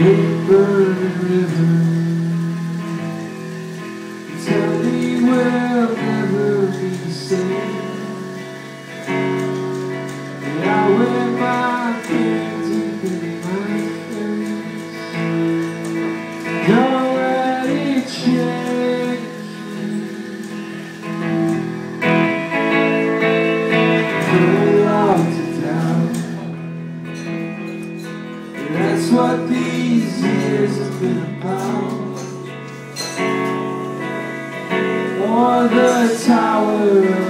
Big River. Tell me where I'll be safe. And I wear my my. No. these years have been about For the tower.